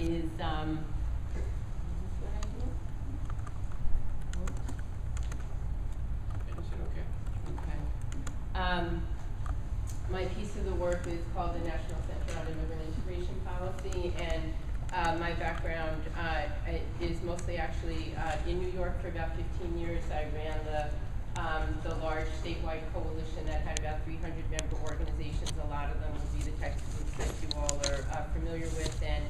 is, um. Um, my piece of the work is called the National Center on Immigrant Integration Policy, and, uh, my background, uh, is mostly actually, uh, in New York for about fifteen years. I ran the, um, the large statewide coalition that had about three hundred member organizations. A lot of them would be the groups that you all are, uh, familiar with, and,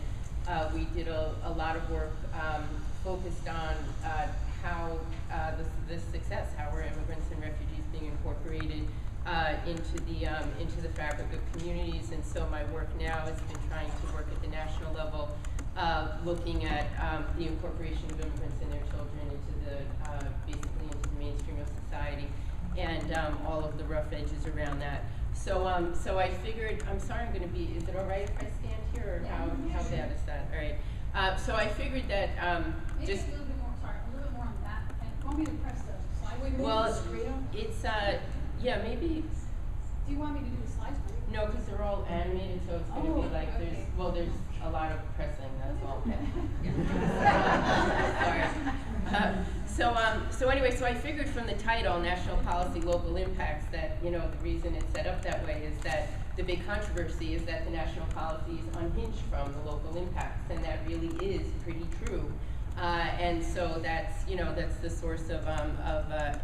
uh, we did a, a lot of work, um, focused on, uh, how, uh, the success, how are immigrants and refugees being incorporated, uh, into the, um, into the fabric of communities. And so my work now has been trying to work at the national level, uh, looking at, um, the incorporation of immigrants and their children into the, basically into the mainstream of society and, um, all of the rough edges around that. So, um, so I figured, I'm sorry, I'm gonna be, is it all right if I stand here or how, how bad is that? All right. Uh, so I figured that, um, Maybe just. a little bit more, sorry, a little bit more on that, and want me to press the slide, Well, it straight up? it's, uh, yeah, maybe, Do you want me to do the slides for you? no, because they're all animated, so it's gonna be Oh, like, there's, well, there's a lot of pressing, that's all. Sorry. Uh, So, um, so anyway, so I figured from the title, National Policy, Local Impacts, that, you know, the reason it's set up that way is that the big controversy is that the national policy is unhinged from the local impacts, and that really is pretty true. Uh, and so that's, you know, that's the source of, um, of, uh,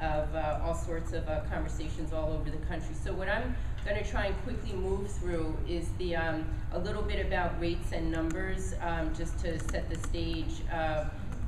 of uh, all sorts of uh, conversations all over the country. So what I'm going to try and quickly move through is the um, a little bit about rates and numbers, um, just to set the stage.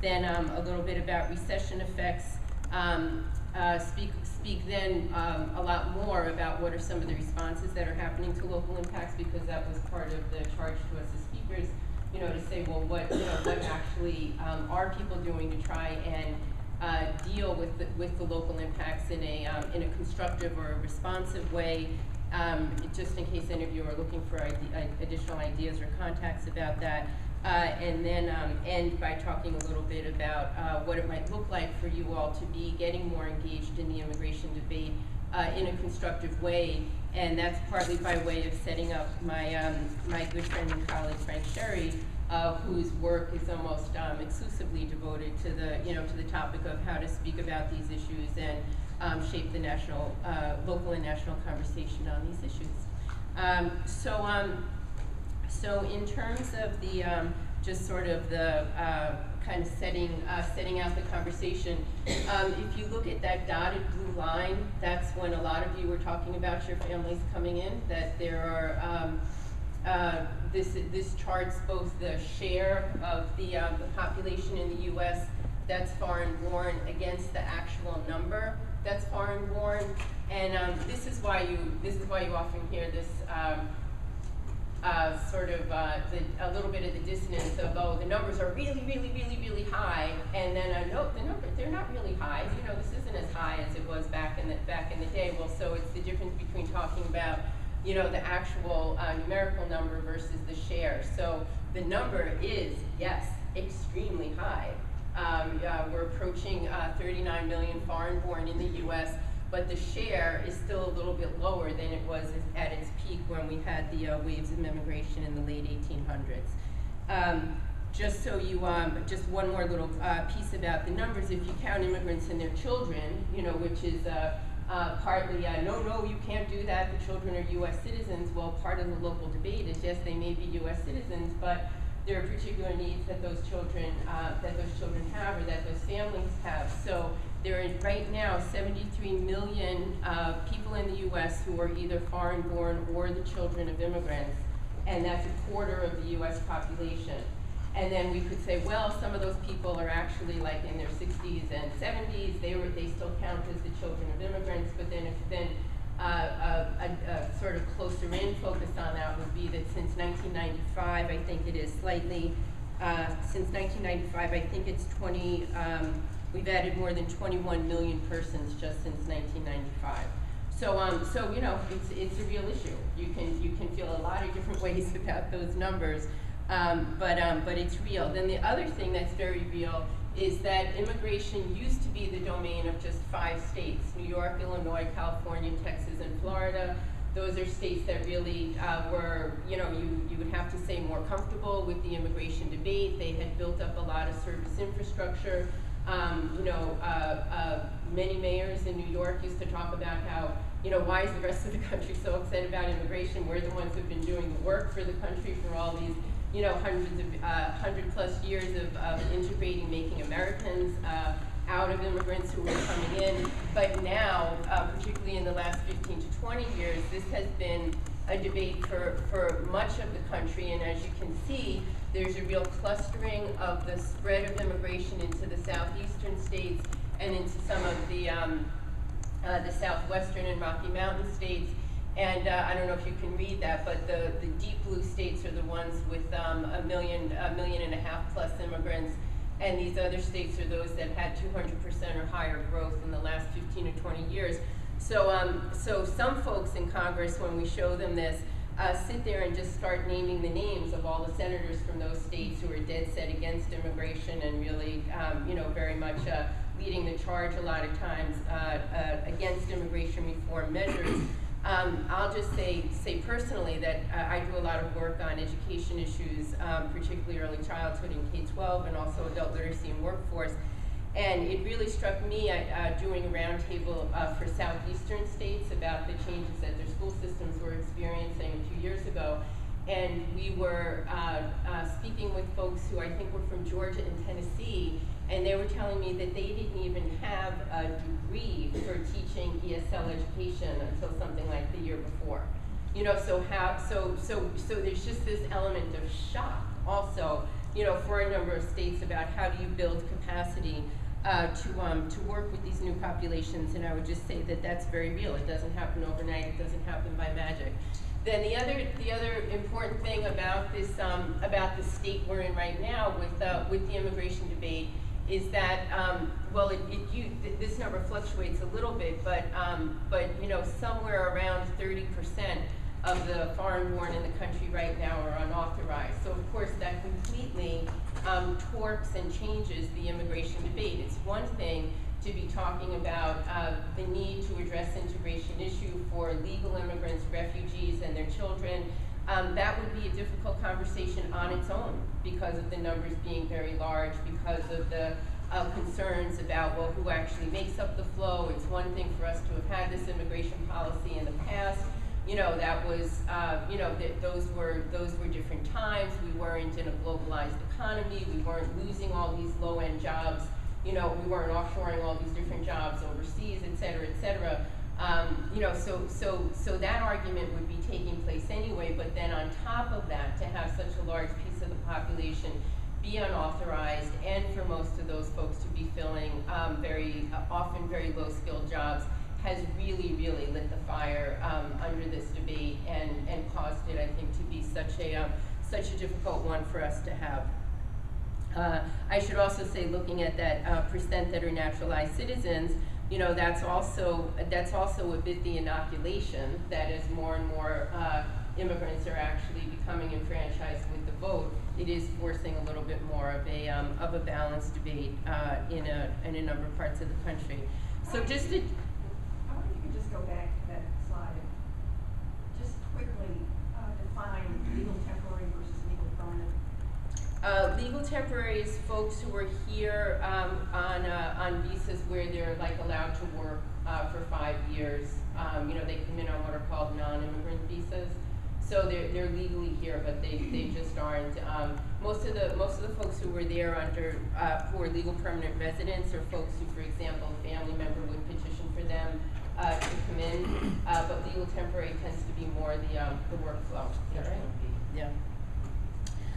Then um, a little bit about recession effects. Um, uh, speak speak then um, a lot more about what are some of the responses that are happening to local impacts because that was part of the charge to us as speakers. You know, to say, well, what you know, what actually um, are people doing to try and uh, deal with the, with the local impacts in a um, in a constructive or a responsive way. Um, just in case any of you are looking for ide- additional ideas or contacts about that, uh, and then um, end by talking a little bit about uh, what it might look like for you all to be getting more engaged in the immigration debate uh, in a constructive way, and that's partly by way of setting up my um, my good friend and colleague Frank Sharry, uh, whose work is almost um, exclusively devoted to the you know to the topic of how to speak about these issues and um, shape the national, uh, local and national conversation on these issues. Um, so um, so in terms of the, um, just sort of the, uh, kind of setting, uh, setting out the conversation, um, if you look at that dotted blue line, that's when a lot of you were talking about your families coming in, that there are, um, uh, this, this charts both the share of the, um, the population in the US that's foreign born against the actual number that's foreign born. And, um, this is why you, this is why you often hear this, um, uh, sort of uh, the, a little bit of the dissonance of oh the numbers are really really really really high and then uh, no the numbers they're not really high. You know this isn't as high as it was back in the back in the day. Well so it's the difference between talking about you know the actual uh, numerical number versus the share. So the number is yes extremely high. Um, uh, we're approaching uh, 39 million foreign born in the U.S but the share is still a little bit lower than it was at its peak when we had the uh, waves of immigration in the late 1800s. Um, just so you, um, just one more little uh, piece about the numbers. If you count immigrants and their children, you know, which is uh, uh, partly, uh, no, no, you can't do that. The children are U.S. citizens. Well, part of the local debate is yes, they may be U.S. citizens, but there are particular needs that those children uh, that those children have or that those families have. So there are right now 73 million uh, people in the U.S. who are either foreign born or the children of immigrants, and that's a quarter of the U.S. population. And then we could say, well, some of those people are actually like in their 60s and 70s. They were they still count as the children of immigrants. But then if then uh, a, a, a sort of closer in focus on that would be that since 1995, I think it is slightly uh, since 1995, I think it's 20. Um, we've added more than 21 million persons just since 1995. So, um, so you know, it's it's a real issue. You can you can feel a lot of different ways about those numbers, um, but um, but it's real. Then the other thing that's very real is that immigration used to be the domain of just five states: New York, Illinois, California, Texas, and Florida. those are states that really uh, were, you know, you, you would have to say more comfortable with the immigration debate. They had built up a lot of service infrastructure. Um, you know, uh, uh, many mayors in New York used to talk about how, you know, why is the rest of the country so upset about immigration? We're the ones who've been doing the work for the country for all these, you know, hundreds of, uh, hundred plus years of, of integrating, making Americans uh, out of immigrants who were coming in. But now, uh, particularly in the last 15 to 20 years, this has been a debate for, for much of the country. And as you can see, there's a real clustering of the spread of immigration into the southeastern states and into some of the, um, uh, the southwestern and Rocky Mountain states. And uh, I don't know if you can read that, but the, the deep blue states are the ones with um, a million, a million and a half plus immigrants. And these other states are those that had 200% or higher growth in the last 15 or 20 years. So, um, so some folks in Congress, when we show them this, uh, sit there and just start naming the names of all the senators from those states who are dead set against immigration and really, um, you know, very much uh, leading the charge a lot of times uh, uh against immigration reform measures. Um, I'll just say, say personally that uh, I do a lot of work on education issues, um, particularly early childhood and K-12 and also adult literacy and workforce. And it really struck me uh, uh, doing a roundtable uh, for southeastern states about the changes that their school systems were experiencing a few years ago. And we were uh, uh, speaking with folks who I think were from Georgia and Tennessee, and they were telling me that they didn't even have a degree for teaching ESL education until something like the year before. You know, so how, so, so, so there's just this element of shock also, you know, for a number of states about how do you build capacity uh, to, um, to work with these new populations, and I would just say that that's very real. It doesn't happen overnight, it doesn't happen by magic. Then the other, the other important thing about this, um, about the state we're in right now with, uh, with the immigration debate is that, um, well, it, it, you, th this number fluctuates a little bit, but, um, but you know, somewhere around 30% of the foreign-born in the country right now are unauthorized. So of course that completely um, torques and changes the immigration debate. It's one thing to be talking about uh, the need to address integration issue for legal immigrants, refugees, and their children, um, that would be a difficult conversation on its own because of the numbers being very large, because of the uh, concerns about, well, who actually makes up the flow. It's one thing for us to have had this immigration policy in the past. You know, that was, uh, you know, th those were those were different times. We weren't in a globalized economy. We weren't losing all these low-end jobs. You know, we weren't offshoring all these different jobs overseas, et cetera, et cetera. Um, you know, so, so, so that argument would be taking place anyway, but then on top of that, to have such a large piece of the population be unauthorized and for most of those folks to be filling um, very, uh, often very low skilled jobs has really, really lit the fire um, under this debate and, and caused it, I think, to be such a, um, such a difficult one for us to have. Uh, I should also say, looking at that uh, percent that are naturalized citizens, you know, that's also, that's also a bit the inoculation that as more and more uh, immigrants are actually becoming enfranchised with the vote, it is forcing a little bit more of a, um, of a balanced debate uh, in, a, in a number of parts of the country. So just to, I wonder if you could just go back to that slide and just quickly uh, define legal temporary versus legal permanent. Uh, legal temporaries, folks who are here um, on uh, on visas where they're like allowed to work uh, for five years. Um, you know, they come in on what are called non-immigrant visas, so they're they're legally here, but they, they just aren't. Um, most of the most of the folks who were there under uh, are legal permanent residents are folks who, for example, a family member would petition for them uh, to come in, uh, but legal temporary tends to be more the um, the workflow. Is that right? Yeah.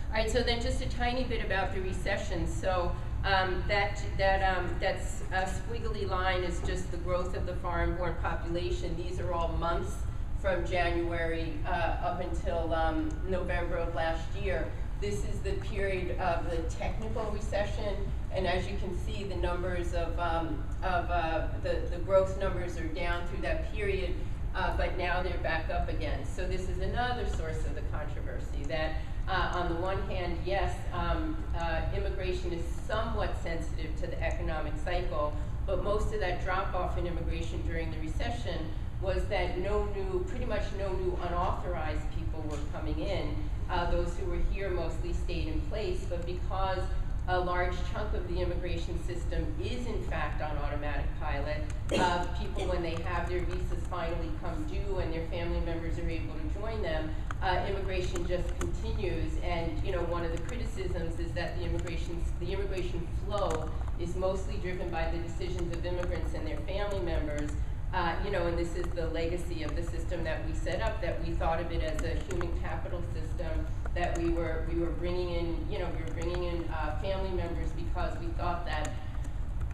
All right, so then just a tiny bit about the recession. So um, that that um, that's a squiggly line is just the growth of the foreign-born population. These are all months from January uh, up until um, November of last year. This is the period of the technical recession, and as you can see, the numbers of um, of uh, the the growth numbers are down through that period. Uh, but now they're back up again. So this is another source of the controversy that uh, on the one hand, yes, um, uh, immigration is somewhat sensitive to the economic cycle, but most of that drop off in immigration during the recession was that no new, pretty much no new unauthorized people were coming in. Uh, those who were here mostly stayed in place, but because a large chunk of the immigration system is in fact on automatic pilot, uh, people when they have their visas finally come due and their family members are able to join them, uh, immigration just continues. And you know, one of the criticisms is that the immigration the immigration flow is mostly driven by the decisions of immigrants and their family members. Uh, you know, and this is the legacy of the system that we set up. That we thought of it as a human capital system. That we were we were bringing in, you know, we were bringing in uh, family members because we thought that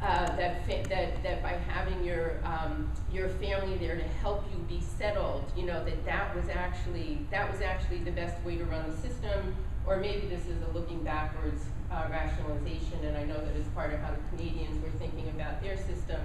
uh, that, that, that by having your, um, your family there to help you be settled, you know, that that was actually, that was actually the best way to run the system. Or maybe this is a looking backwards uh, rationalization, and I know that as part of how the Canadians were thinking about their system,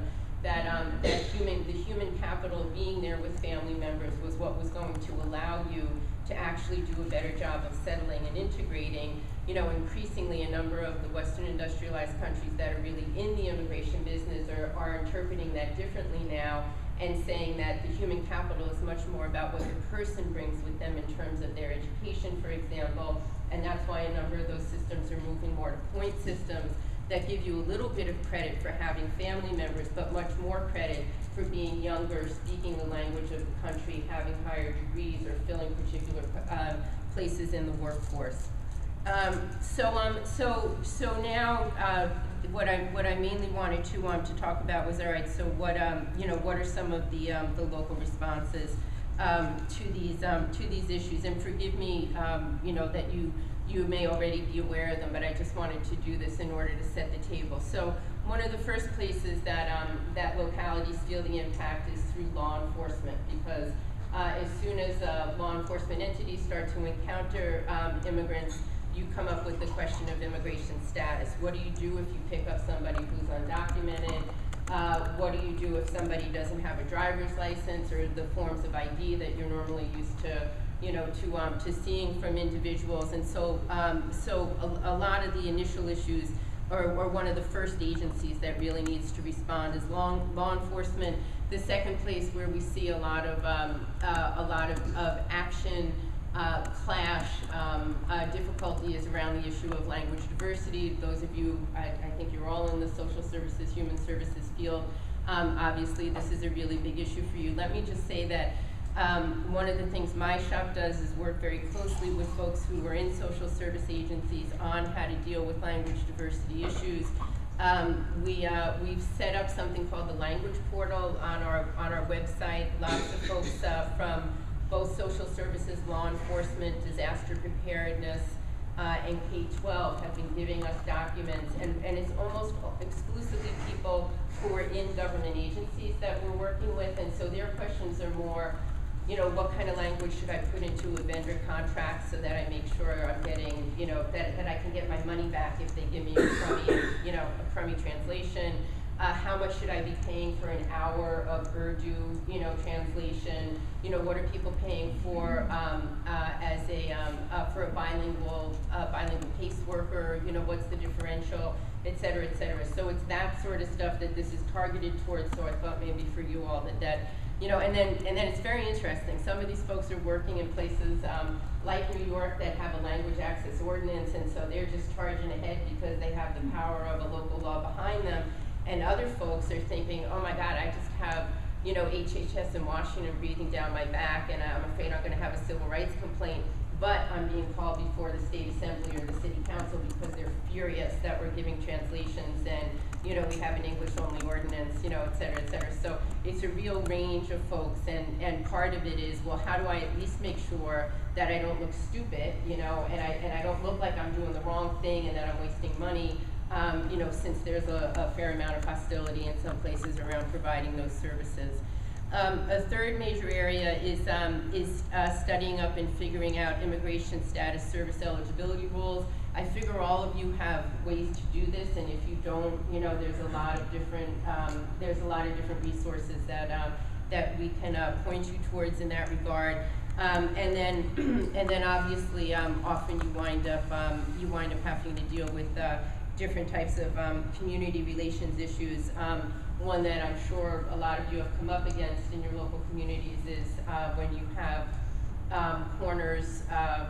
that, um, that human, the human capital being there with family members was what was going to allow you to actually do a better job of settling and integrating you know, increasingly a number of the Western industrialized countries that are really in the immigration business are, are interpreting that differently now and saying that the human capital is much more about what the person brings with them in terms of their education, for example, and that's why a number of those systems are moving more to point systems that give you a little bit of credit for having family members, but much more credit for being younger, speaking the language of the country, having higher degrees, or filling particular uh, places in the workforce. Um, so, um, so, so now, uh, what I, what I mainly wanted to, um, to talk about was, all right, so what, um, you know, what are some of the, um, the local responses, um, to these, um, to these issues? And forgive me, um, you know, that you, you may already be aware of them, but I just wanted to do this in order to set the table. So, one of the first places that, um, that localities feel the impact is through law enforcement, because, uh, as soon as, uh, law enforcement entities start to encounter, um, immigrants, you come up with the question of immigration status. What do you do if you pick up somebody who's undocumented? Uh, what do you do if somebody doesn't have a driver's license or the forms of ID that you're normally used to, you know, to um, to seeing from individuals? And so, um, so a, a, lot of the initial issues, or, or one of the first agencies that really needs to respond is law law enforcement. The second place where we see a lot of um, uh, a lot of, of action uh, clash um, uh, difficulty is around the issue of language diversity. Those of you, I, I think you're all in the social services, human services field. Um, obviously, this is a really big issue for you. Let me just say that um, one of the things my shop does is work very closely with folks who are in social service agencies on how to deal with language diversity issues. Um, we, uh, we've set up something called the language portal on our, on our website. Lots of folks uh, from both social services, law enforcement, disaster preparedness, uh, and K-12 have been giving us documents, and, and it's almost exclusively people who are in government agencies that we're working with, and so their questions are more, you know, what kind of language should I put into a vendor contract so that I make sure I'm getting, you know, that, that I can get my money back if they give me a crummy, you know, a crummy translation. Uh, how much should I be paying for an hour of Urdu, you know, translation? You know, what are people paying for um, uh, as a um, uh, for a bilingual uh, bilingual caseworker? You know, what's the differential, et cetera, et cetera. So it's that sort of stuff that this is targeted towards. So I thought maybe for you all that that you know, and then and then it's very interesting. Some of these folks are working in places um, like New York that have a language access ordinance, and so they're just charging ahead because they have the power of a local law behind them and other folks are thinking, oh my God, I just have, you know, HHS in Washington breathing down my back, and I'm afraid I'm going to have a civil rights complaint. But I'm being called before the state assembly or the city council because they're furious that we're giving translations and, you know, we have an English only ordinance, you know, et cetera, et cetera. So it's a real range of folks, and, and part of it is, well, how do I at least make sure that I don't look stupid, you know, and I, and I don't look like I'm doing the wrong thing and that I'm wasting money um, you know, since there's a, a, fair amount of hostility in some places around providing those services. Um, a third major area is, um, is uh, studying up and figuring out immigration status service eligibility rules. I figure all of you have ways to do this, and if you don't, you know, there's a lot of different, um, there's a lot of different resources that, um, that we can uh, point you towards in that regard. Um, and then, and then obviously, um, often you wind up, um, you wind up having to deal with uh, different types of um, community relations issues. One that I'm sure a lot of you have come up against in your local communities is uh, when you have corners, uh,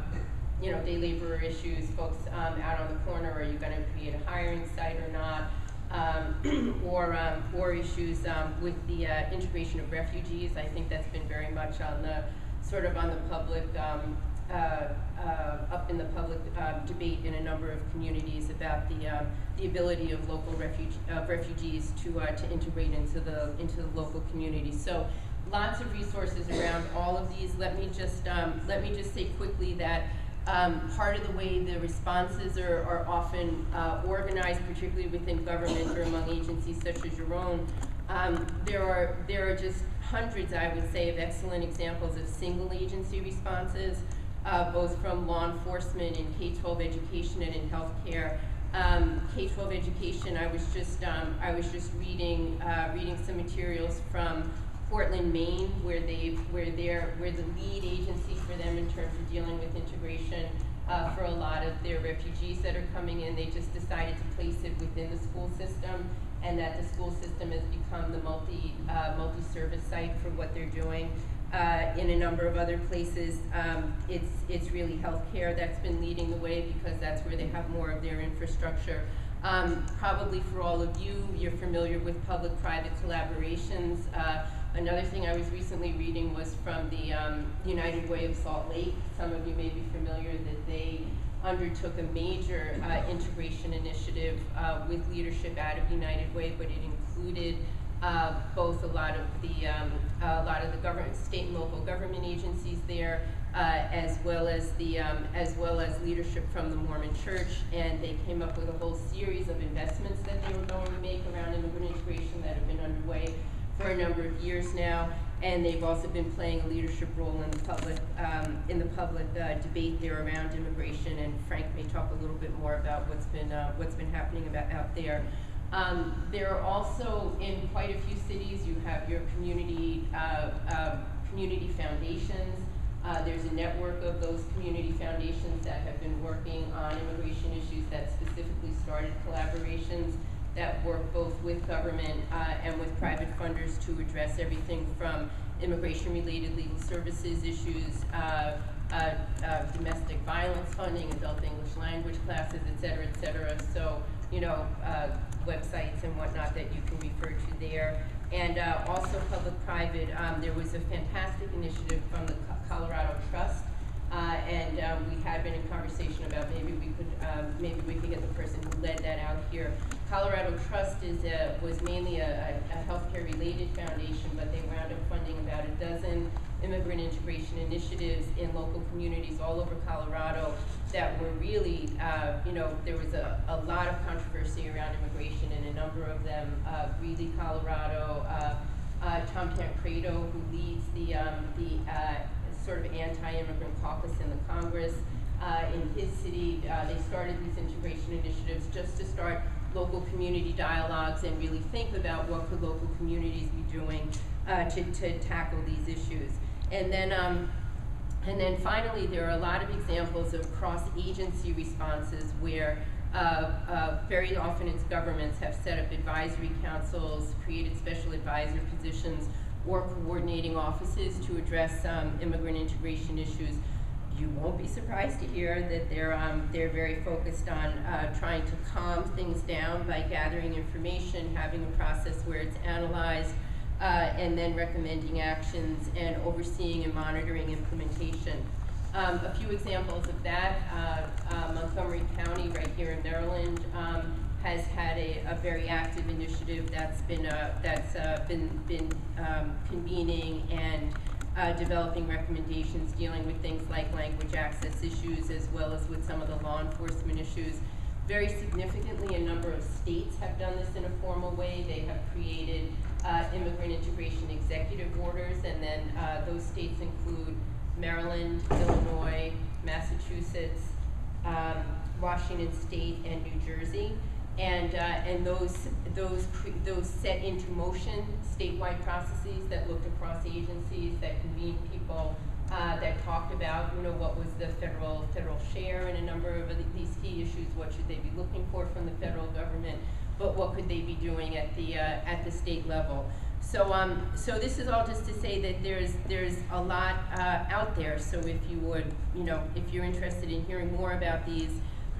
you know, day laborer issues, folks um, out on the corner, are you gonna create a hiring site or not? Um, or, um, or issues um, with the uh, integration of refugees, I think that's been very much on the, sort of on the public, um, uh, uh, up in the public uh, debate in a number of communities about the, um, the ability of local refuge, uh, refugees to, uh, to integrate into the, into the local community. So lots of resources around all of these. Let me just, um, let me just say quickly that um, part of the way the responses are, are often uh, organized, particularly within government or among agencies such as your own, um, there are there are just hundreds, I would say, of excellent examples of single agency responses, uh, both from law enforcement in K-12 education and in healthcare. Um, K-12 education, I was just um, I was just reading uh, reading some materials from Portland, Maine, where they where they're where the lead agency for them in terms of dealing with integration uh, for a lot of their refugees that are coming in. They just decided to place it within the school system, and that the school system has become the multi uh, multi service site for what they're doing. Uh, in a number of other places, um, it's it's really healthcare that's been leading the way because that's where they have more of their infrastructure. Um, probably for all of you, you're familiar with public-private collaborations. Uh, Another thing I was recently reading was from the um, United Way of Salt Lake. Some of you may be familiar that they undertook a major uh, integration initiative uh, with leadership out of United Way, but it included uh, both a lot of the um, a lot of the government, state and local government agencies there, uh, as well as the um, as well as leadership from the Mormon Church, and they came up with a whole series of investments that they were going to make around immigrant integration that have been underway for a number of years now, and they've also been playing a leadership role in the public um, in the public uh, debate there around immigration. And Frank may talk a little bit more about what's been uh, what's been happening about out there. Um, there are also in quite a few cities you have your community uh, uh community foundations. Uh, there's a network of those community foundations that have been working on immigration issues that specifically started collaborations that work both with government uh, and with private funders to address everything from immigration-related legal services issues, uh, uh, uh, domestic violence funding, adult English language classes, et cetera, et cetera. So, you know, uh, websites and whatnot that you can refer to there. And also public-private, um, there was a fantastic initiative from the Colorado Trust uh, and um, we had been in conversation about maybe we could um, maybe we could get the person who led that out here. Colorado Trust is a, was mainly a, a, healthcare related foundation, but they wound up funding about a dozen immigrant integration initiatives in local communities all over Colorado that were really, uh, you know, there was a, a lot of controversy around immigration and a number of them, uh, Greeley, Colorado, uh, uh Tom Tancredo, who leads the, um, the uh, sort of anti-immigrant caucus in the Congress. Uh, in his city, uh, they started these integration initiatives just to start local community dialogues and really think about what could local communities be doing uh, to, to tackle these issues. And then, um, and then finally, there are a lot of examples of cross-agency responses where uh, uh, very often it's governments have set up advisory councils, created special advisor positions, or coordinating offices to address um, immigrant integration issues. You won't be surprised to hear that they're, um, they're very focused on uh, trying to calm things down by gathering information, having a process where it's analyzed, uh, and then recommending actions and overseeing and monitoring implementation. Um, a few examples of that, uh, uh Montgomery County right here in Maryland um, has had a, a very active initiative that's been uh, that's uh, been been um, convening and uh, developing recommendations dealing with things like language access issues as well as with some of the law enforcement issues. Very significantly, a number of states have done this in a formal way. They have created uh, immigrant integration executive orders, and then uh, those states include Maryland, Illinois, Massachusetts, um, Washington State, and New Jersey and uh, and those those those set into motion statewide processes that looked across agencies that convened people uh, that talked about you know what was the federal federal share in a number of these key issues what should they be looking for from the federal government but what could they be doing at the, uh, at the state level? So, um, so this is all just to say that there's, there's a lot, uh, out there, so if you would, you know, if you're interested in hearing more about these,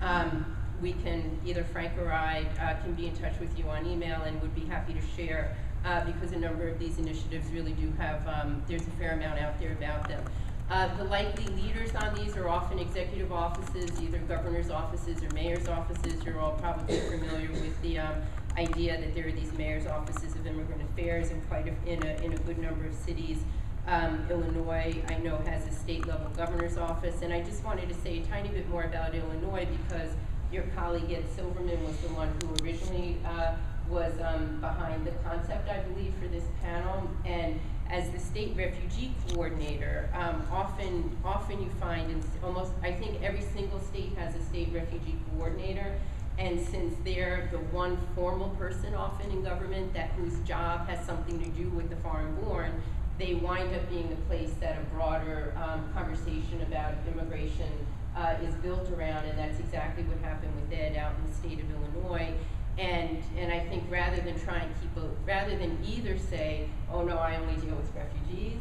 um, we can, either Frank or I, uh, can be in touch with you on email and would be happy to share, uh, because a number of these initiatives really do have, um, there's a fair amount out there about them. Uh, the likely leaders on these are often executive offices, either governor's offices or mayor's offices. You're all probably familiar with the, um, idea that there are these mayor's offices of immigrant affairs in quite a, in a, in a good number of cities. Um, Illinois, I know, has a state level governor's office, and I just wanted to say a tiny bit more about Illinois because your colleague Ed Silverman was the one who originally, uh, was, um, behind the concept, I believe, for this panel. And as the state refugee coordinator, um, often, often you find in almost, I think every single state has a state refugee coordinator. And since they're the one formal person often in government that whose job has something to do with the foreign born, they wind up being the place that a broader um, conversation about immigration uh, is built around, and that's exactly what happened with Ed out in the state of Illinois. And and I think rather than try and keep a rather than either say, oh no, I only deal with refugees,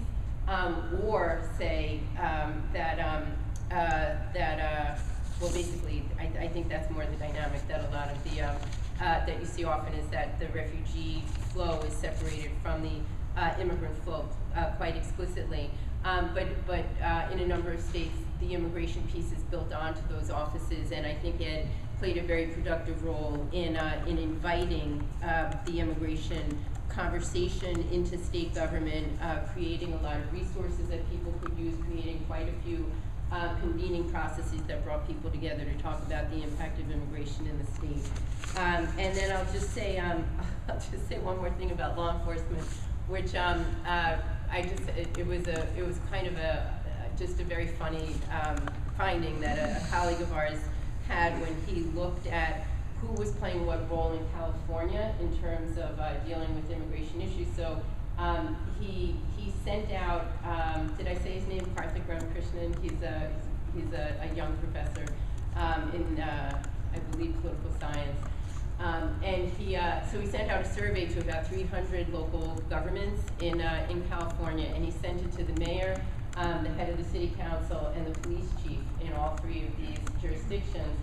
um, or say um, that um, uh, that uh, well, basically, I, I think that's more the dynamic that a lot of the um, uh, that you see often is that the refugee flow is separated from the uh, immigrant flow uh, quite explicitly. Um, but but uh, in a number of states, the immigration piece is built onto those offices, and I think it played a very productive role in uh, in inviting uh, the immigration conversation into state government, uh, creating a lot of resources that people could use, creating quite a few uh, convening processes that brought people together to talk about the impact of immigration in the state. Um, and then I'll just say, um, I'll just say one more thing about law enforcement, which um, uh, I just, it, it was a, it was kind of a, just a very funny um, finding that a, a colleague of ours had when he looked at who was playing what role in California in terms of uh, dealing with immigration issues. So um, he he sent out. Um, did I say his name? Karthik Ramakrishnan. He's a he's a, a young professor um, in uh, I believe political science. Um, and he uh, so he sent out a survey to about 300 local governments in uh, in California, and he sent it to the mayor, um, the head of the city council, and the police chief in all three of these jurisdictions,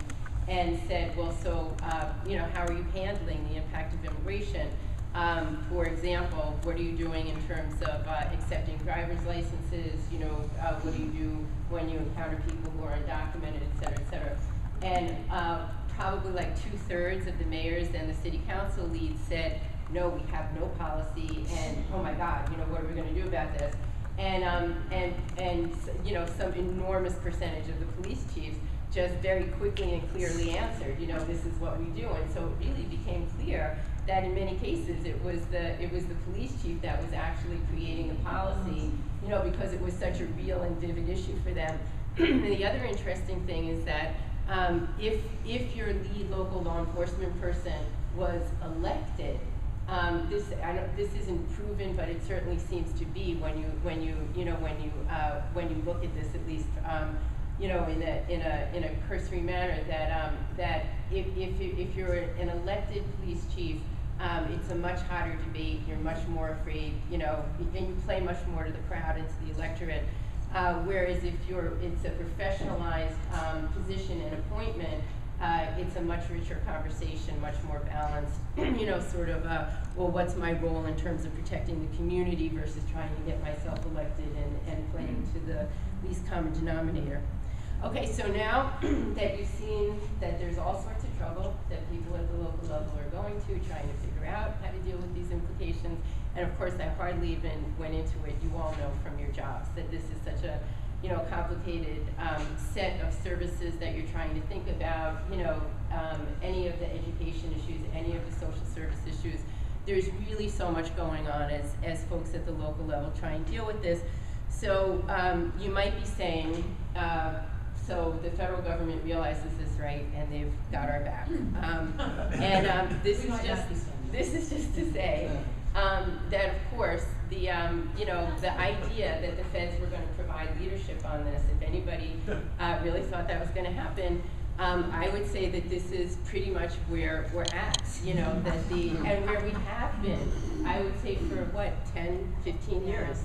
and said, well, so uh, you know, how are you handling the impact of immigration? Um, for example, what are you doing in terms of uh, accepting driver's licenses? You know, uh, what do you do when you encounter people who are undocumented, et cetera, et cetera? And uh, probably like two thirds of the mayors and the city council leads said, no, we have no policy, and oh my God, you know, what are we going to do about this? And um, and and you know, some enormous percentage of the police chiefs just very quickly and clearly answered, you know, this is what we do. And so it really became clear that in many cases it was the it was the police chief that was actually creating the policy, you know, because it was such a real and vivid issue for them. and the other interesting thing is that um, if if your lead local law enforcement person was elected, um, this this isn't proven, but it certainly seems to be when you when you you know when you uh, when you look at this at least. Um, you know, in a in a in a cursory manner, that um, that if if you, if you're an elected police chief, um, it's a much hotter debate. You're much more afraid, you know, and you play much more to the crowd and to the electorate. Uh, whereas if you're, it's a professionalized um, position and appointment, uh, it's a much richer conversation, much more balanced. you know, sort of, uh, well, what's my role in terms of protecting the community versus trying to get myself elected and, and playing to the least common denominator. Okay, so now that you've seen that there's all sorts of trouble that people at the local level are going to, trying to figure out how to deal with these implications, and of course I hardly even went into it, you all know from your jobs that this is such a you know, complicated um, set of services that you're trying to think about, you know, um, any of the education issues, any of the social service issues. There's really so much going on as, as folks at the local level try and deal with this. So um, you might be saying, uh, so the federal government realizes this, right, and they've got our back. Um, and um, this is just not be saying this is just to say um, that, of course, the um, you know the idea that the feds were going to provide leadership on this, if anybody uh, really thought that was going to happen, Um, I would say that this is pretty much where we're at, you know, that the, and where we have been, I would say for what, 10, 15 years?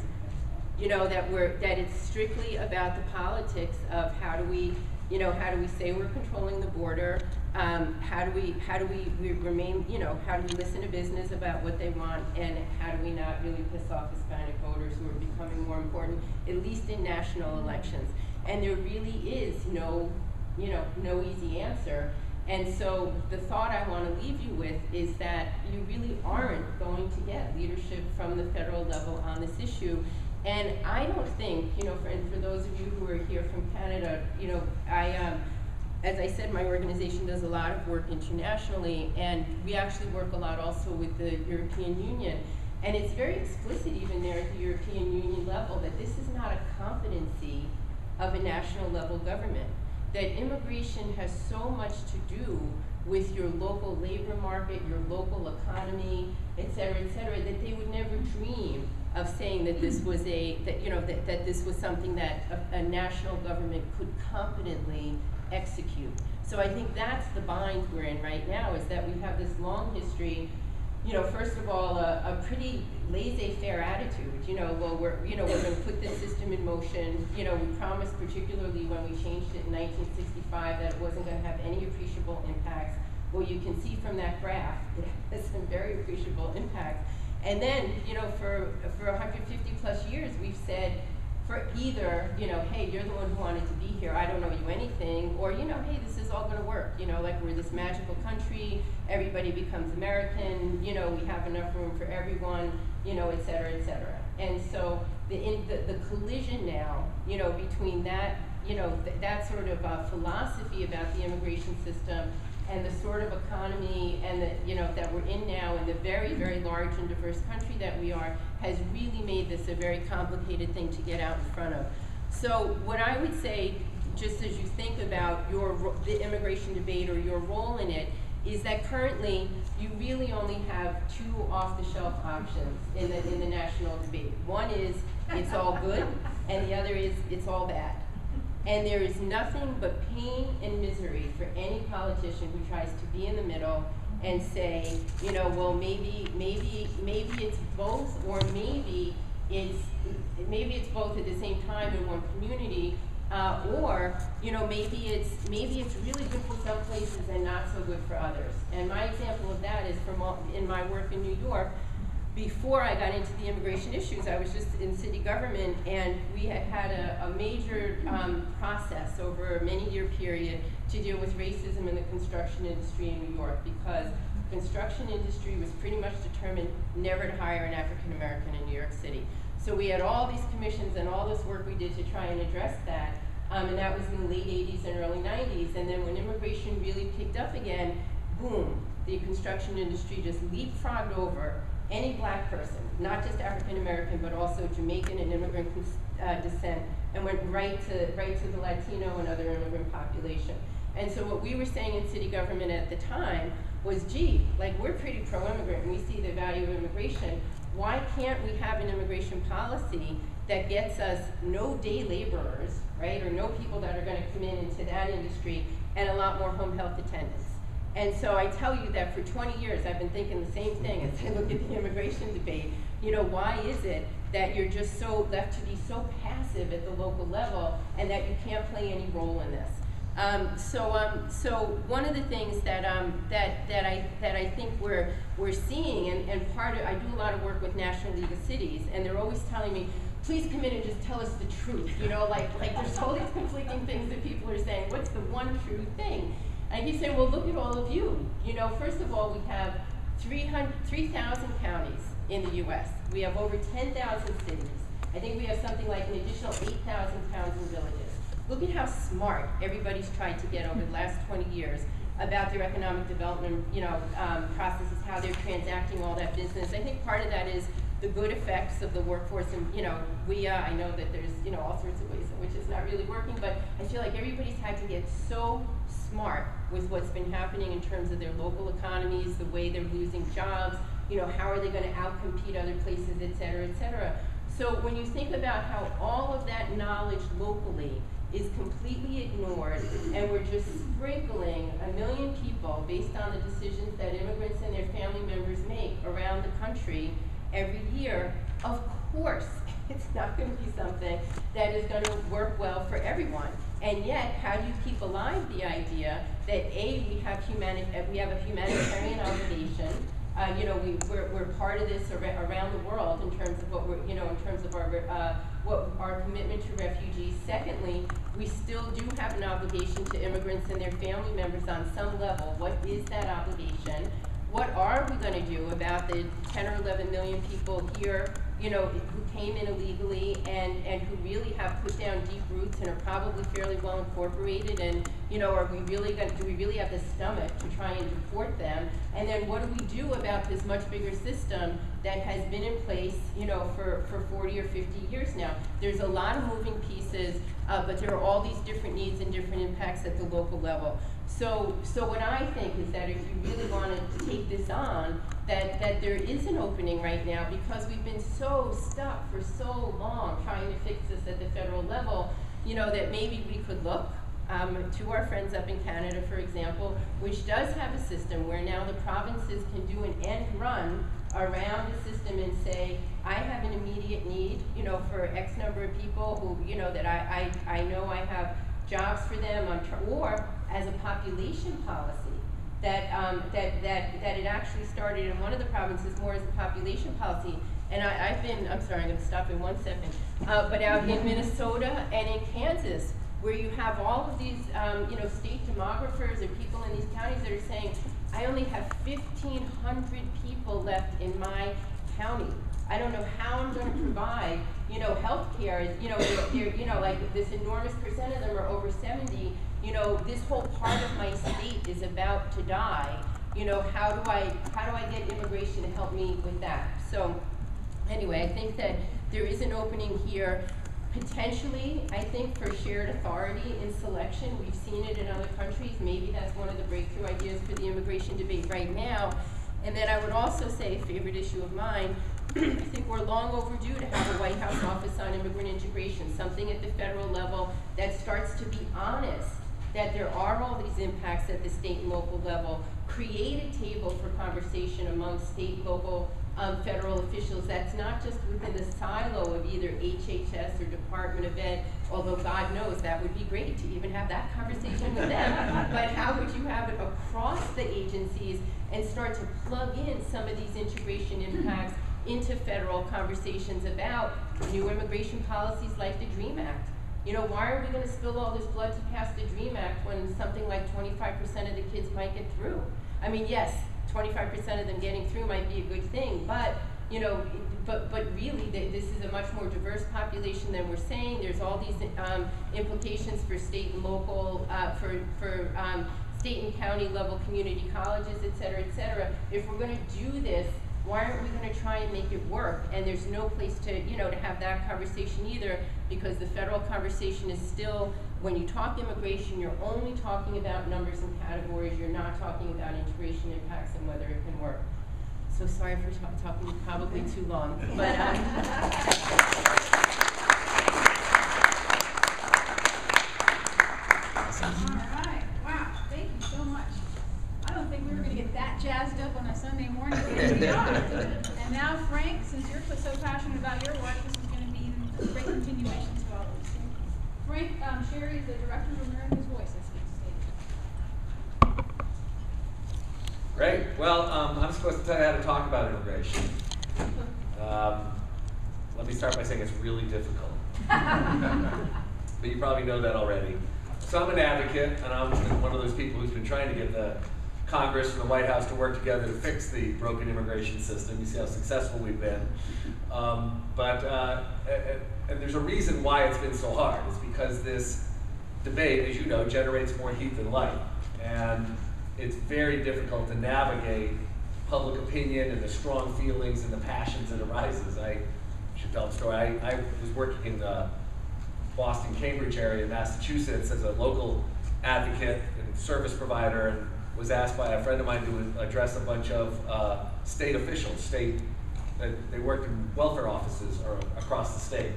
you know, that we're, that it's strictly about the politics of how do we, you know, how do we say we're controlling the border? Um, how do we, how do we, we remain, you know, how do we listen to business about what they want? And how do we not really piss off Hispanic voters who are becoming more important, at least in national elections? And there really is no, you know, no easy answer. And so the thought I want to leave you with is that you really aren't going to get leadership from the federal level on this issue. And I don't think, you know, for, and for those of you who are here from Canada, you know, I, um, as I said, my organization does a lot of work internationally, and we actually work a lot also with the European Union. And it's very explicit even there at the European Union level that this is not a competency of a national level government. That immigration has so much to do with your local labor market, your local economy, et cetera, et cetera, that they would never dream of saying that this was a, that, you know, that, that this was something that a, a national government could competently execute. So I think that's the bind we're in right now, is that we have this long history, you know, first of all, a, a pretty laissez-faire attitude, you know, well, we're, you know, we're gonna put this system in motion, you know, we promised particularly when we changed it in nineteen sixty-five that it wasn't gonna have any appreciable impacts. Well, you can see from that graph, it has some very appreciable impacts. And then, you know, for, for hundred fifty plus years, we've said, for either, you know, hey, you're the one who wanted to be here, I don't know you anything, or, you know, hey, this is all gonna work, you know, like we're this magical country, everybody becomes American, you know, we have enough room for everyone, you know, et cetera, et cetera. And so the, in, the, the collision now, you know, between that, you know, th- that sort of uh, philosophy about the immigration system and the sort of economy and the, you know, that we're in now and the very, very large and diverse country that we are has really made this a very complicated thing to get out in front of. So what I would say, just as you think about your, the immigration debate or your role in it, is that currently you really only have two off-the-shelf options in the, in the national debate. One is it's all good, and the other is it's all bad. And there is nothing but pain and misery for any politician who tries to be in the middle and say, you know, well, maybe, maybe, maybe it's both, or maybe it's, maybe it's both at the same time in one community, uh, or, you know, maybe it's, maybe it's really good for some places and not so good for others. And my example of that is from all, in my work in New York, before I got into the immigration issues, I was just in city government, and we had had a, a major um, process over a many-year period to deal with racism in the construction industry in New York, because the construction industry was pretty much determined never to hire an African American in New York City. So we had all these commissions and all this work we did to try and address that, um, and that was in the late 80s and early 90s. And then when immigration really picked up again, boom, the construction industry just leapfrogged over any black person, not just African American, but also Jamaican and immigrant uh, descent, and went right to right to the Latino and other immigrant population. And so what we were saying in city government at the time was, gee, like we're pretty pro-immigrant, and we see the value of immigration. Why can't we have an immigration policy that gets us no day laborers, right, or no people that are going to come in into that industry, and a lot more home health attendants? And so I tell you that for 20 years I've been thinking the same thing as I look at the immigration debate. You know, why is it that you're just so left to be so passive at the local level and that you can't play any role in this? Um, so, um, so one of the things that, um, that, that, I, that I think we're, we're seeing, and, and part of, I do a lot of work with National League of Cities, and they're always telling me, please come in and just tell us the truth. You know, like, like there's all these conflicting things that people are saying. What's the one true thing? And he's saying, well, look at all of you. You know, first of all, we have 300 3,000 counties in the U.S. We have over 10,000 cities. I think we have something like an additional 8,000 towns and villages. Look at how smart everybody's tried to get over the last 20 years about their economic development, you know, um, processes, how they're transacting all that business. I think part of that is the good effects of the workforce, and you know, we, uh, I know that there's, you know, all sorts of ways in which it's not really working, but I feel like everybody's had to get so smart with what's been happening in terms of their local economies, the way they're losing jobs, you know, how are they going to outcompete other places, et cetera, et cetera. So when you think about how all of that knowledge locally is completely ignored, and we're just sprinkling a million people based on the decisions that immigrants and their family members make around the country every year, of course, it's not gonna be something that is gonna work well for everyone. And yet, how do you keep alive the idea that A, we have humani- uh, we have a humanitarian obligation, uh, you know, we, we're, we're part of this ar- around the world in terms of what we're, you know, in terms of our, uh, what, our commitment to refugees. Secondly, we still do have an obligation to immigrants and their family members on some level. What is that obligation? What are we gonna do about the ten or eleven million people here, you know, came in illegally and, and who really have put down deep roots and are probably fairly well incorporated and, you know, are we really gonna, do we really have the stomach to try and deport them? And then what do we do about this much bigger system that has been in place, you know, for, for forty or fifty years now? There's a lot of moving pieces, uh, but there are all these different needs and different impacts at the local level. So, so what I think is that if you really wanna take this on, that, that there is an opening right now because we've been so stuck for so long trying to fix this at the federal level, you know, that maybe we could look um, to our friends up in Canada, for example, which does have a system where now the provinces can do an end run around the system and say, I have an immediate need, you know, for X number of people who, you know, that I, I, I know I have jobs for them, or as a population policy, that, um, that, that, that it actually started in one of the provinces more as a population policy. And I, I've been, I'm sorry, I'm gonna stop in one second, uh, but out in Minnesota and in Kansas, where you have all of these, um, you know, state demographers and people in these counties that are saying, I only have fifteen hundred people left in my county. I don't know how I'm gonna provide, you know, healthcare, you know, you know, like this enormous percent of them are over seventy. You know, this whole part of my state is about to die. You know, how do I, how do I get immigration to help me with that? So, anyway, I think that there is an opening here, potentially, I think, for shared authority in selection. We've seen it in other countries. Maybe that's one of the breakthrough ideas for the immigration debate right now. And then I would also say, favorite issue of mine, I think we're long overdue to have a White House Office on Immigrant Integration, something at the federal level that starts to be honest that there are all these impacts at the state and local level. Create a table for conversation among state, local, um, federal officials that's not just within the silo of either HHS or Department of Ed, although God knows that would be great to even have that conversation with them. But how would you have it across the agencies and start to plug in some of these integration impacts into federal conversations about new immigration policies like the DREAM Act? You know, why are we gonna spill all this blood to pass the DREAM Act when something like twenty-five percent of the kids might get through? I mean, yes, twenty-five percent of them getting through might be a good thing, but, you know, but, but really, th- this is a much more diverse population than we're saying. There's all these, um, implications for state and local, uh, for, for, um, state and county level community colleges, et cetera, et cetera. If we're gonna do this, why aren't we gonna try and make it work? And there's no place to, you know, to have that conversation either, because the federal conversation is still, when you talk immigration, you're only talking about numbers and categories, you're not talking about integration impacts and whether it can work. So sorry for ta- talking probably too long, but, um, All right, wow, thank you so much. I don't think we were gonna get that jazzed up on a Sunday morning, but here we are. And now Frank, since you're so passionate about your work, this is gonna be a great continuation to all of this. Thank you. Frank, um, Sharry is the director of America's Voice, as he stated. Great. Well, um, I'm supposed to tell you how to talk about immigration. Um, let me start by saying it's really difficult. but you probably know that already. So I'm an advocate, and I'm one of those people who's been trying to get the Congress and the White House to work together to fix the broken immigration system. You see how successful we've been. Um, but uh, and there's a reason why it's been so hard. It's because this debate, as you know, generates more heat than light, and it's very difficult to navigate public opinion and the strong feelings and the passions that arises. I should tell the story. I, I was working in the Boston, Cambridge area in Massachusetts as a local advocate and service provider and was asked by a friend of mine to address a bunch of uh, state officials, state, that they worked in welfare offices or across the state.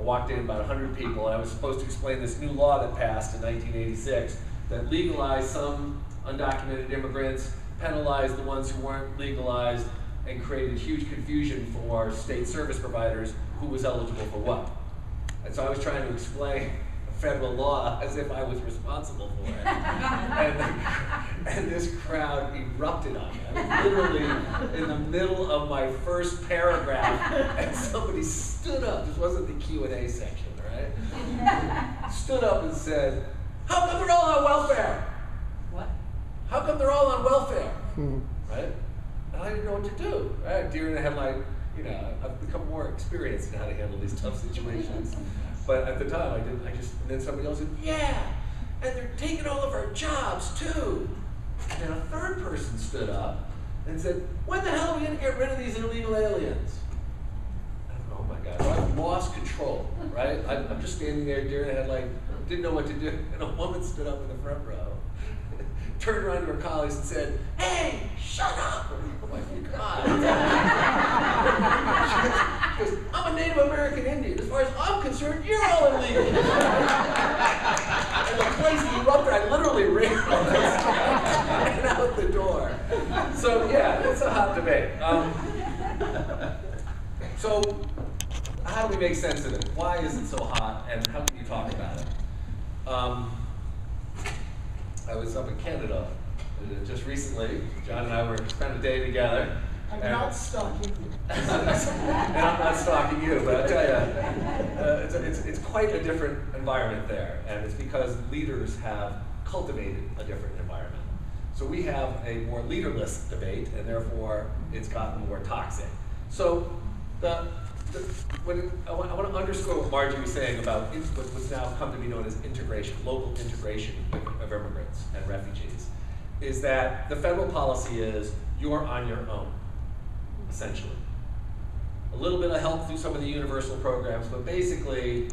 I walked in, about 100 people, and I was supposed to explain this new law that passed in 1986 that legalized some undocumented immigrants, penalized the ones who weren't legalized, and created huge confusion for state service providers who was eligible for what. And so I was trying to explain federal law as if I was responsible for it. and, and this crowd erupted on me. I was literally in the middle of my first paragraph, and somebody stood up. This wasn't the Q and A section, right? stood up and said, "How come they're all on welfare? What? How come they're all on welfare? Hmm. Right? And I didn't know what to do. Right? Deer in the headlight. You know, I've become more experienced in how to handle these tough situations. But at the time, I didn't. I just. And then somebody else said, "Yeah, and they're taking all of our jobs too." And then a third person stood up and said, "When the hell are we going to get rid of these illegal aliens?" I'm, oh my God! I've lost control. Right? I, I'm just standing there, deer in the headlight, didn't know what to do, and a woman stood up in the front row turned around to her colleagues and said, Hey, shut up! I'm like, God. Goes, I'm a Native American Indian. As far as I'm concerned, you're all illegal. and the place erupted. I literally ran ran out the door. So yeah, it's a hot debate. Um, so how do we make sense of it? Why is it so hot, and how can you talk about it? Um, I was up in Canada just recently. John and I were spent a day together. I'm and- not stalking you. and I'm not stalking you, but I tell you, uh, it's, it's, it's quite a different environment there, and it's because leaders have cultivated a different environment. So we have a more leaderless debate, and therefore it's gotten more toxic. So the, the when I want, I want to underscore what Margie was saying about what's now come to be known as integration, local integration of, of immigrants and refugees, is that the federal policy is you're on your own, essentially a little bit of help through some of the universal programs, but basically,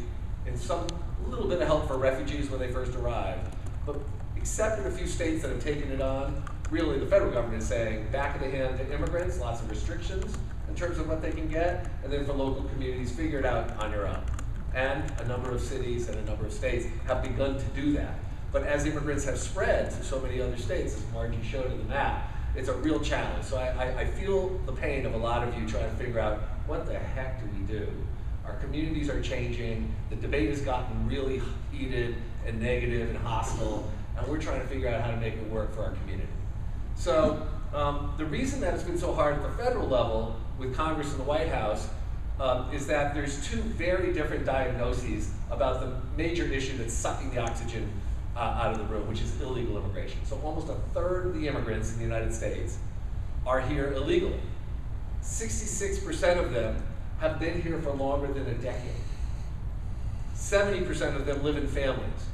in some little bit of help for refugees when they first arrive. But except in a few states that have taken it on, really the federal government is saying back of the hand to immigrants, lots of restrictions in terms of what they can get, and then for local communities, figure it out on your own. And a number of cities and a number of states have begun to do that. But as immigrants have spread to so many other states, as Margie showed in the map, it's a real challenge. So I, I, I feel the pain of a lot of you trying to figure out what the heck do we do? Our communities are changing, the debate has gotten really heated and negative and hostile, and we're trying to figure out how to make it work for our community. So um, the reason that it's been so hard at the federal level with Congress and the White House um, is that there's two very different diagnoses about the major issue that's sucking the oxygen uh, out of the room, which is illegal immigration. So almost a third of the immigrants in the United States are here illegally. 66% of them have been here for longer than a decade. 70% of them live in families.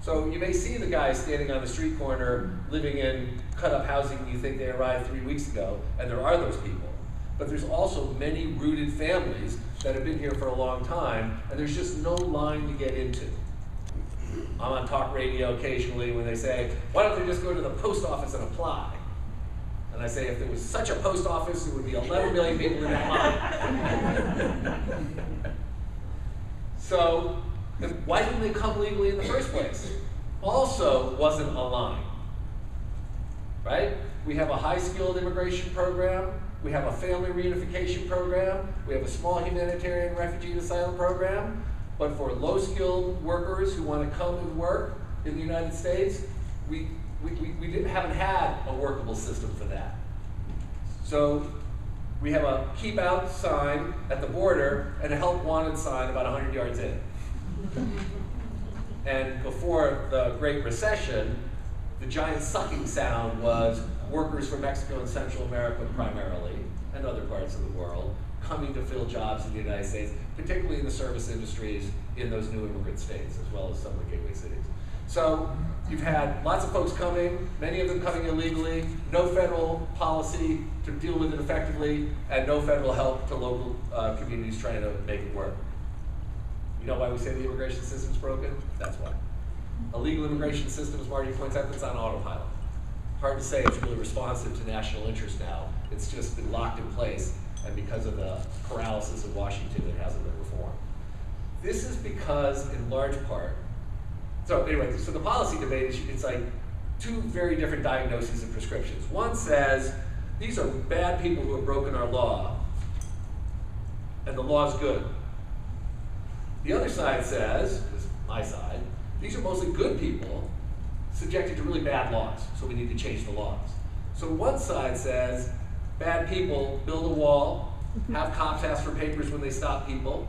So you may see the guy standing on the street corner living in cut up housing you think they arrived three weeks ago, and there are those people. But there's also many rooted families that have been here for a long time, and there's just no line to get into. I'm on talk radio occasionally when they say, why don't they just go to the post office and apply? And I say, if there was such a post office, there would be 11 million people in that line. so, why didn't they come legally in the first place? Also, wasn't a line. Right? We have a high skilled immigration program, we have a family reunification program, we have a small humanitarian refugee asylum program, but for low skilled workers who want to come and work in the United States, we, we, we, we haven't had a workable system for that. So we have a keep out sign at the border and a help wanted sign about 100 yards in. and before the Great Recession, the giant sucking sound was workers from Mexico and Central America primarily, and other parts of the world, coming to fill jobs in the United States, particularly in the service industries in those new immigrant states, as well as some of the gateway cities. So you've had lots of folks coming, many of them coming illegally, no federal policy to deal with it effectively, and no federal help to local uh, communities trying to make it work. You know why we say the immigration system's broken? That's why. A legal immigration system, as Marty points out, that's on autopilot. Hard to say it's really responsive to national interest now. It's just been locked in place, and because of the paralysis of Washington, it hasn't been reformed. this is because, in large part, so anyway, so the policy debate is it's like two very different diagnoses and prescriptions. One says these are bad people who have broken our law, and the law's good. The other side says, is my side, these are mostly good people subjected to really bad laws, so we need to change the laws. So one side says, bad people build a wall, mm-hmm. have cops ask for papers when they stop people,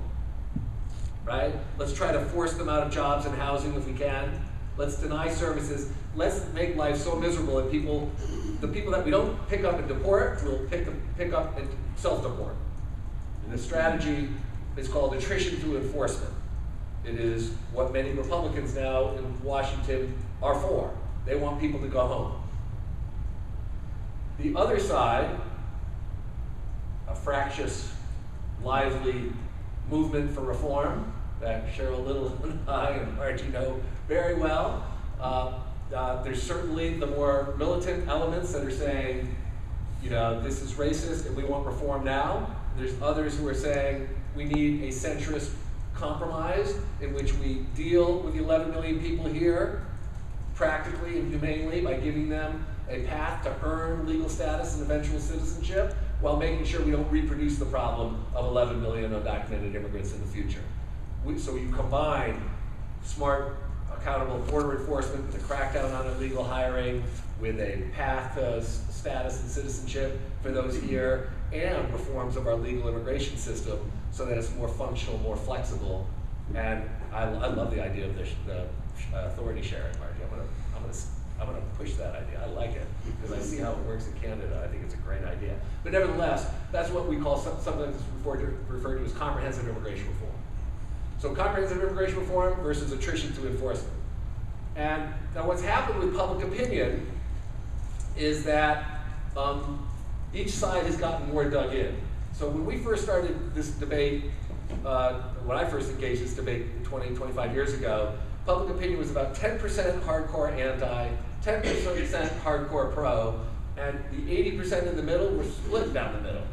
right? Let's try to force them out of jobs and housing if we can. Let's deny services. Let's make life so miserable that people, the people that we don't pick up and deport, will pick, pick up and self-deport. And the strategy is called attrition through enforcement. It is what many Republicans now in Washington are for. They want people to go home. The other side, a fractious, lively movement for reform that Cheryl Little and I and Margie know very well. Uh, uh, there's certainly the more militant elements that are saying, you know, this is racist and we want reform now. There's others who are saying we need a centrist compromise in which we deal with the 11 million people here practically and humanely by giving them a path to earn legal status and eventual citizenship while making sure we don't reproduce the problem of 11 million undocumented immigrants in the future. We, so you combine smart, accountable border enforcement with a crackdown on illegal hiring, with a path to status and citizenship for those here, and reforms of our legal immigration system so that it's more functional, more flexible. And I, I love the idea of the, the authority sharing, Margie. I'm gonna, I'm gonna, I'm gonna push that idea. I like it because I see how it works in Canada. I think it's a great idea. But nevertheless, that's what we call some, something that's referred to, referred to as comprehensive immigration reform. So comprehensive immigration reform versus attrition to enforcement. And now what's happened with public opinion is that um, each side has gotten more dug in. So when we first started this debate, uh, when I first engaged this debate 20, 25 years ago, public opinion was about 10% hardcore anti, 10% hardcore pro, and the 80% in the middle were split down the middle.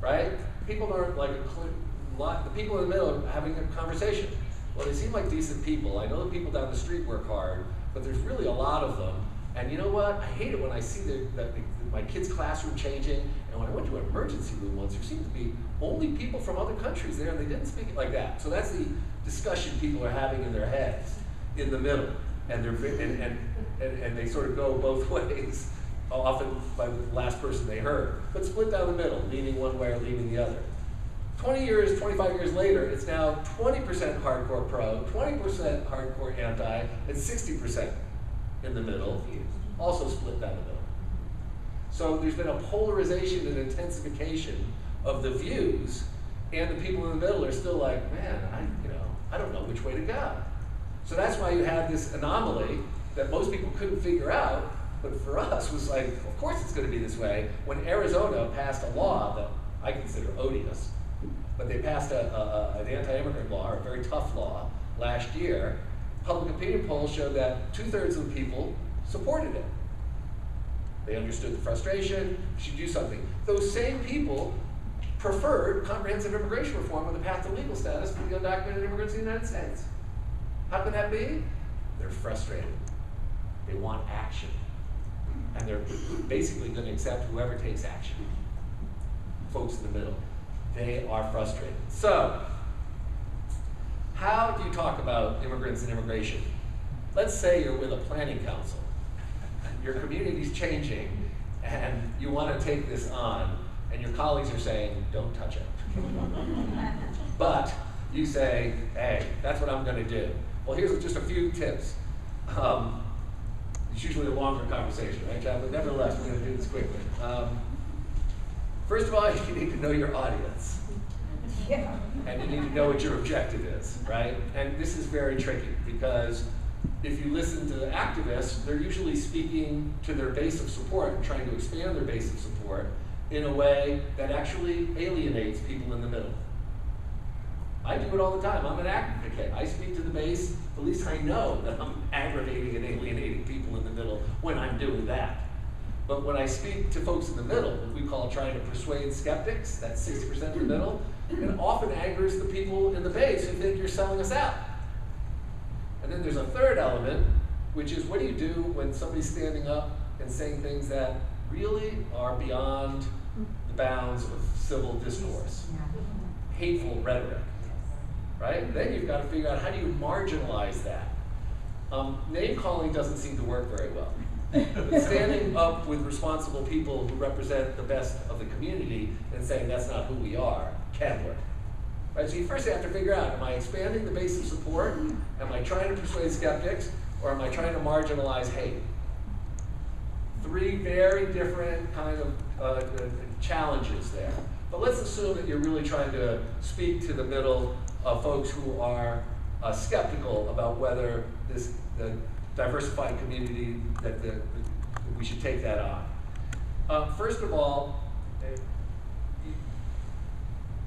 Right? People aren't like a lot, the people in the middle are having a conversation. Well, they seem like decent people. I know the people down the street work hard, but there's really a lot of them. And you know what? I hate it when I see the, the, my kid's classroom changing. And when I went to an emergency room once, there seemed to be only people from other countries there, and they didn't speak it like that. So that's the discussion people are having in their heads in the middle. And, they're, and, and, and, and they sort of go both ways, often by the last person they heard, but split down the middle, leaning one way or leaning the other. 20 years, 25 years later, it's now 20% hardcore pro, 20% hardcore anti, and 60% in the middle, also split down the middle. So there's been a polarization and intensification of the views, and the people in the middle are still like, man, I, you know, I don't know which way to go. So that's why you have this anomaly that most people couldn't figure out, but for us was like, of course it's going to be this way. When Arizona passed a law that I consider odious, but they passed a, a, an anti-immigrant law, a very tough law, last year. Public opinion polls showed that two-thirds of the people supported it. They understood the frustration, should do something. Those same people preferred comprehensive immigration reform with a path to legal status for the undocumented immigrants in the United States. How can that be? They're frustrated. They want action. And they're basically going to accept whoever takes action. Folks in the middle. They are frustrated. So, how do you talk about immigrants and immigration? Let's say you're with a planning council. Your community's changing, and you want to take this on, and your colleagues are saying, don't touch it. but you say, hey, that's what I'm going to do. Well, here's just a few tips. Um, it's usually a longer conversation, right, Chad? But nevertheless, we're going to do this quickly. Um, first of all, you need to know your audience. Yeah. And you need to know what your objective is, right? And this is very tricky because if you listen to the activists, they're usually speaking to their base of support and trying to expand their base of support in a way that actually alienates people in the middle. I do it all the time. I'm an advocate. I speak to the base. At least I know that I'm aggravating and alienating people in the middle when I'm doing that. But when I speak to folks in the middle, what we call trying to persuade skeptics, that's 60% in the middle, and often angers the people in the base who think you're selling us out. And then there's a third element, which is what do you do when somebody's standing up and saying things that really are beyond the bounds of civil discourse? Hateful rhetoric, right? Then you've got to figure out how do you marginalize that. Um, name calling doesn't seem to work very well. But standing up with responsible people who represent the best of the community and saying that's not who we are can work. Right, so you first have to figure out, am I expanding the base of support? Am I trying to persuade skeptics? Or am I trying to marginalize hate? Three very different kind of uh, uh, challenges there. But let's assume that you're really trying to speak to the middle of folks who are uh, skeptical about whether this the diversified community that, the, we should take that on. Uh, first of all, eh,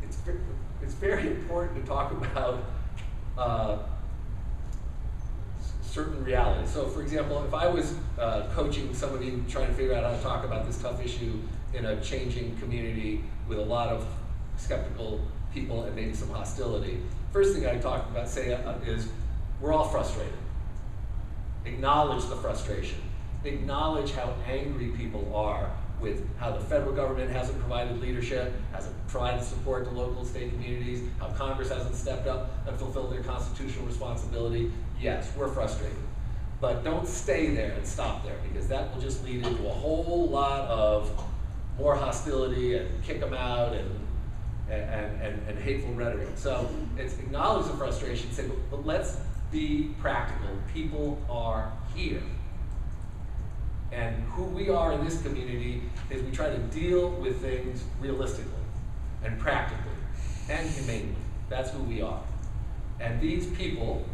it's, it's very important to talk about uh, certain realities. So, for example, if I was uh, coaching somebody trying to figure out how to talk about this tough issue in a changing community with a lot of skeptical people and maybe some hostility, first thing I talk about say uh, is we're all frustrated. Acknowledge the frustration. Acknowledge how angry people are with how the federal government hasn't provided leadership, hasn't provided support to local state communities, how Congress hasn't stepped up and fulfilled their constitutional responsibility. Yes, we're frustrated. But don't stay there and stop there because that will just lead into a whole lot of more hostility and kick them out and and, and, and hateful rhetoric. So it's acknowledge the frustration, say, but, but let's be practical. People are here. And who we are in this community is we try to deal with things realistically and practically and humanely. That's who we are. And these people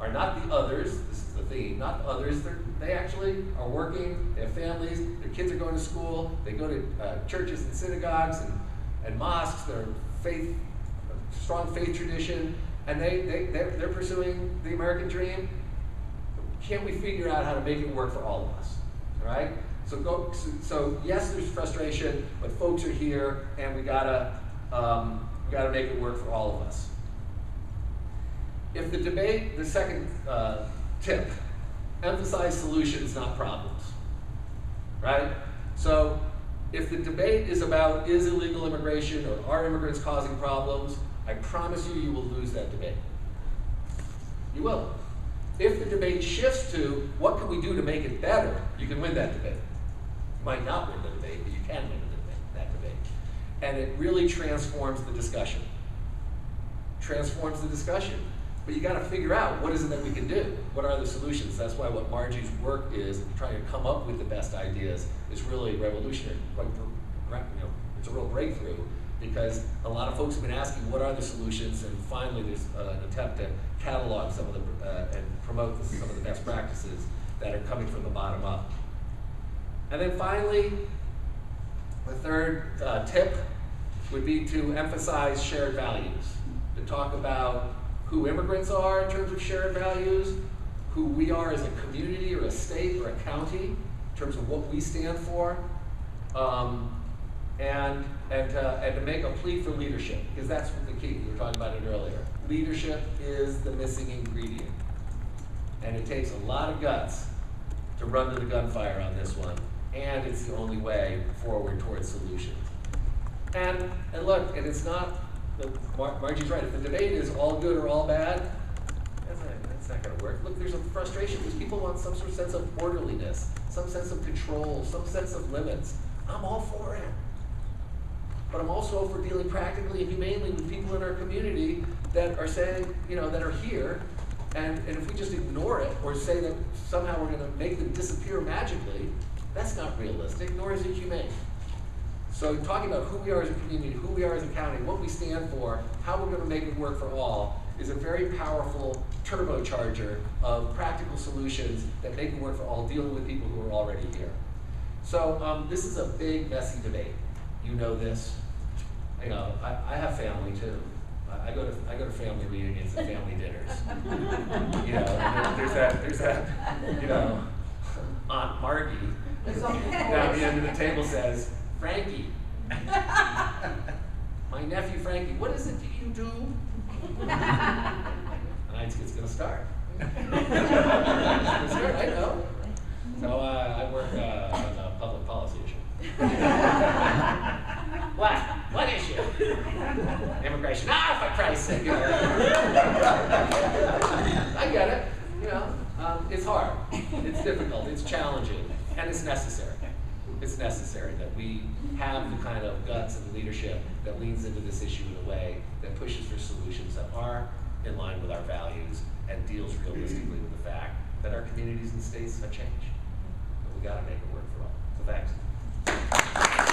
are not the others, this is the theme, not the others. They actually are working, they have families, their kids are going to school, they go to uh, churches and synagogues and, and mosques, they're faith, strong faith tradition, and they, they, they're, they're pursuing the American dream. Can't we figure out how to make it work for all of us? All right? So, go, so, so yes, there's frustration, but folks are here, and we gotta, um, we gotta make it work for all of us. If the debate, the second uh, tip, emphasize solutions, not problems. Right? So, if the debate is about is illegal immigration or are immigrants causing problems, I promise you, you will lose that debate. You will. If the debate shifts to what can we do to make it better, you can win that debate. You might not win the debate, but you can win the debate, that debate. And it really transforms the discussion. Transforms the discussion. But you got to figure out what is it that we can do. What are the solutions? That's why what Margie's work is, trying to come up with the best ideas, is really revolutionary. You know, it's a real breakthrough because a lot of folks have been asking what are the solutions, and finally there's uh, an attempt to catalog some of the uh, and promote the, some of the best practices that are coming from the bottom up. And then finally, the third uh, tip would be to emphasize shared values, to talk about who immigrants are in terms of shared values, who we are as a community or a state or a county in terms of what we stand for, um, and, and, to, and to make a plea for leadership, because that's the key. We were talking about it earlier. Leadership is the missing ingredient. And it takes a lot of guts to run to the gunfire on this one, and it's the only way forward towards solutions. And, and look, and it's not, Mar- Margie's right, if the debate is all good or all bad, that's not, that's not gonna work. Look, there's a frustration because people want some sort of sense of orderliness, some sense of control, some sense of limits. I'm all for it. But I'm also for dealing practically and humanely with people in our community that are saying, you know, that are here. And, and if we just ignore it or say that somehow we're going to make them disappear magically, that's not realistic, nor is it humane. So talking about who we are as a community, who we are as a county, what we stand for, how we're going to make it work for all, is a very powerful turbocharger of practical solutions that make it work for all, dealing with people who are already here. So um, this is a big, messy debate. You know this. You know, I, I have family too. I, I go to I go to family reunions and family dinners. you know, there- there's that there's that you know, Aunt Margie down the end of the table says, Frankie. My nephew Frankie, what is it that you do? and I, it's, it's gonna start. It's I know. So uh, I work uh, on a public policy issue. what? What issue? Immigration. Ah, for Christ's sake. I get it. You know, um, it's hard. It's difficult. It's challenging, and it's necessary. It's necessary that we have the kind of guts and leadership that leans into this issue in a way that pushes for solutions that are in line with our values and deals realistically with the fact that our communities and states have changed. But we got to make it work for all. So thanks.